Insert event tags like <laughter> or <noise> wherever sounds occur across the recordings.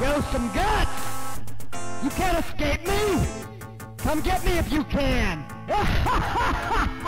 Show some guts! You can't escape me! Come get me if you can! <laughs>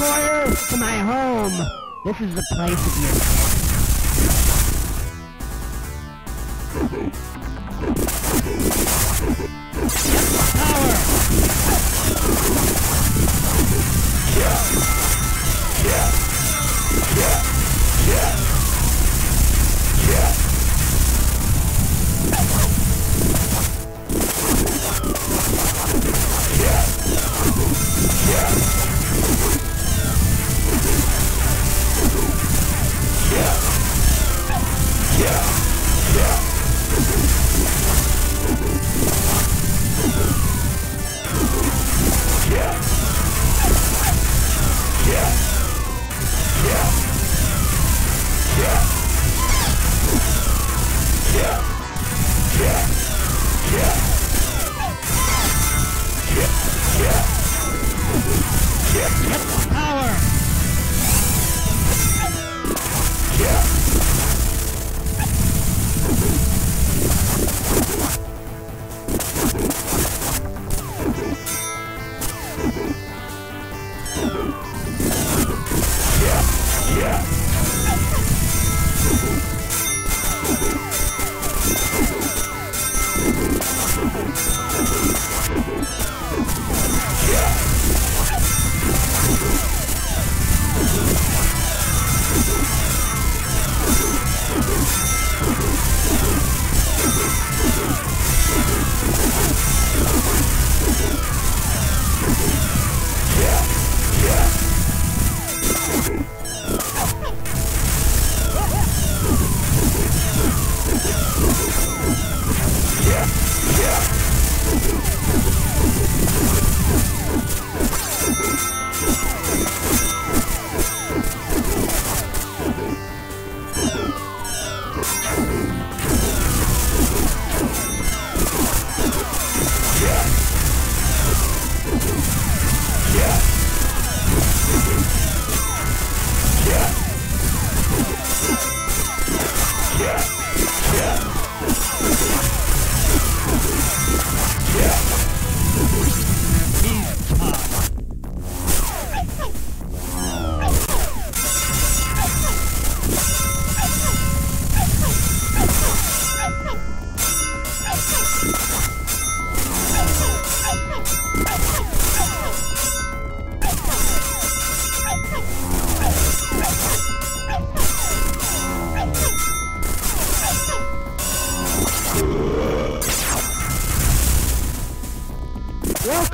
Warriors, to my home. This is the place of your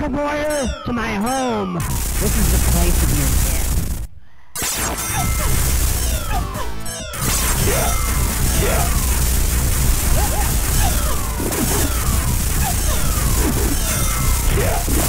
to my home. This is the place of your death. Get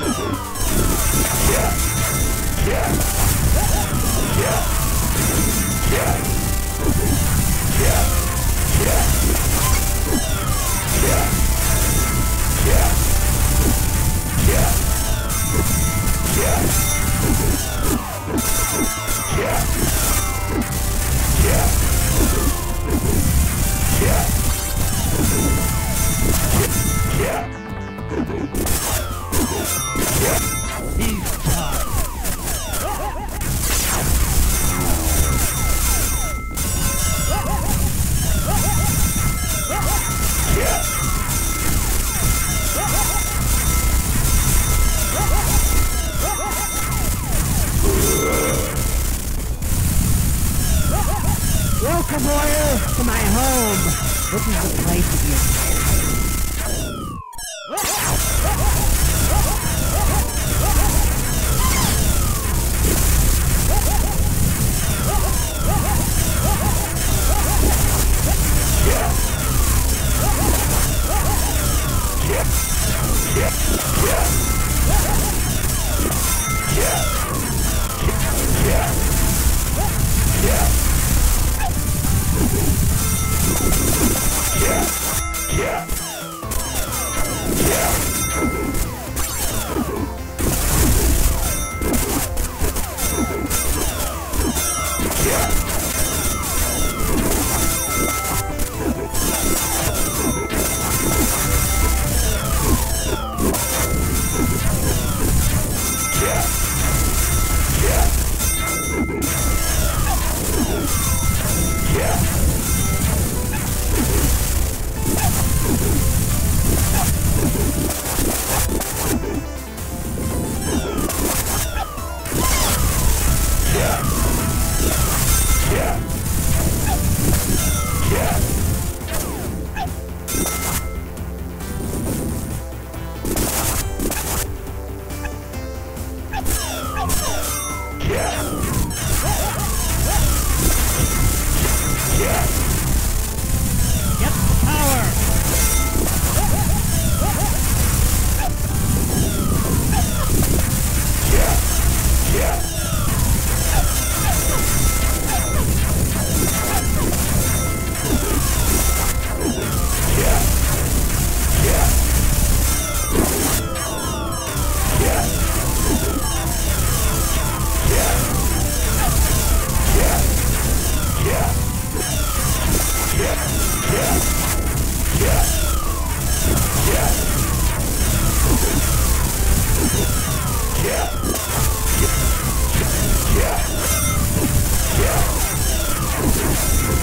He's Warrior, uh, to my home. This is the place of your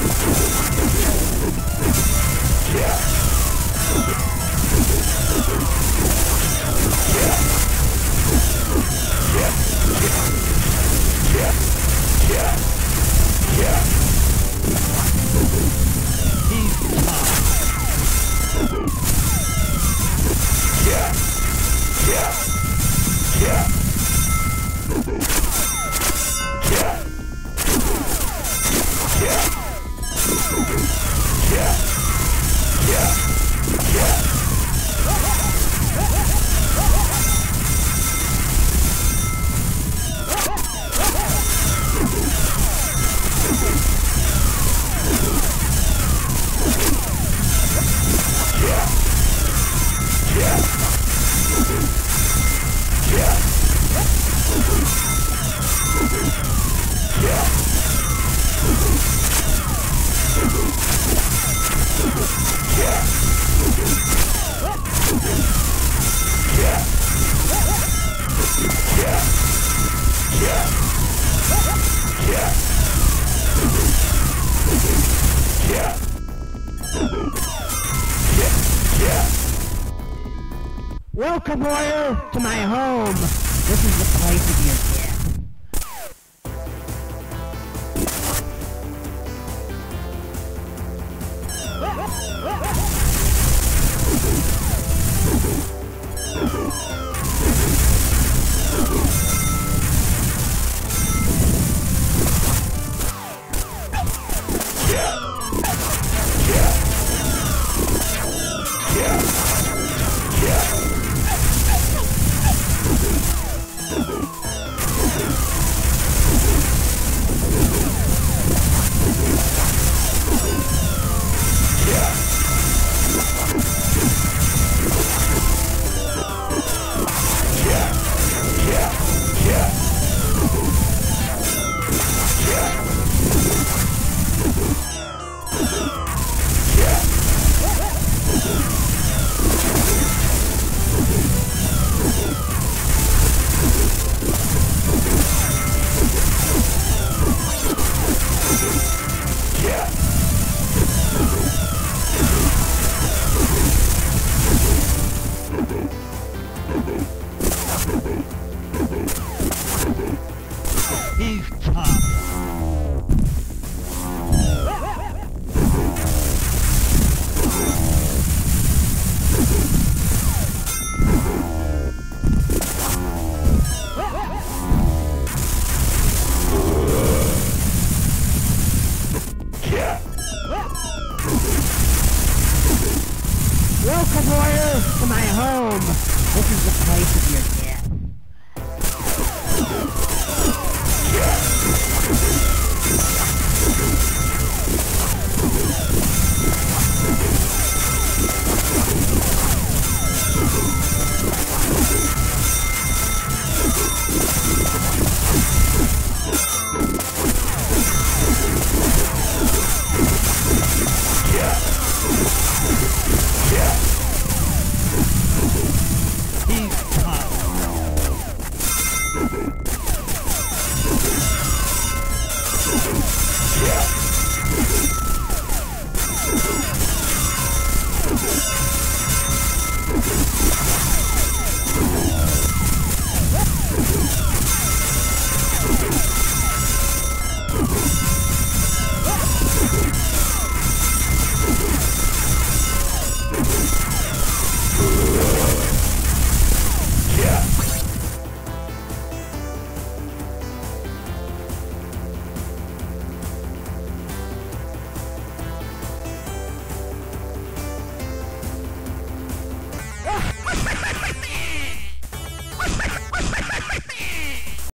Let's go. Yeah. Welcome, warrior, to my home. This is the place of your